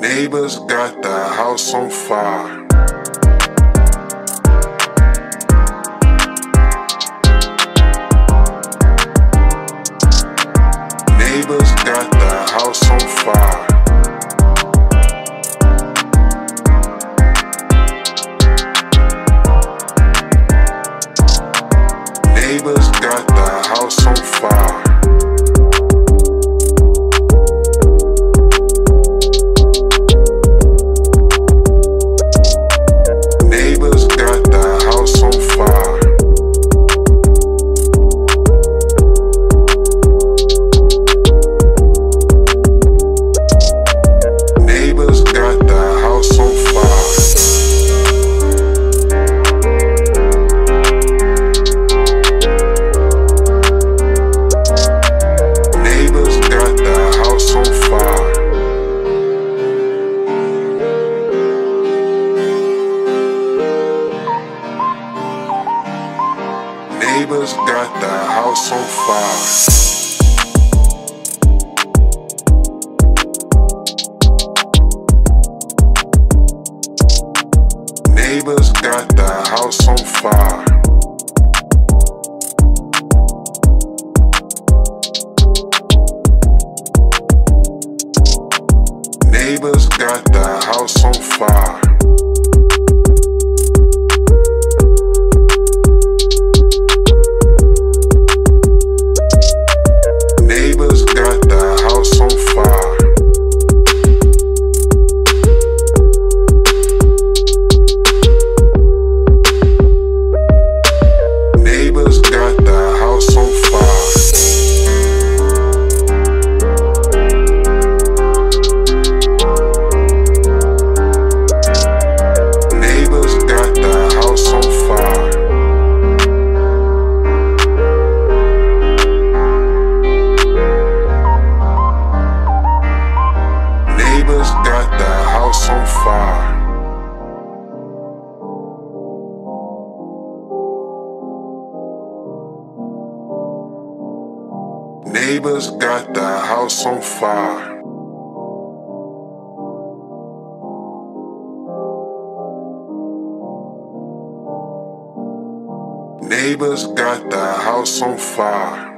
Neighbours got the house on fire. Neighbours got the house on fire. Neighbours got the house on fire. Neighbours got the house on fire. Neighbours got the house on fire. Neighbours got the house on fire. Neighbours got the house on fire. Neighbours got the house on fire.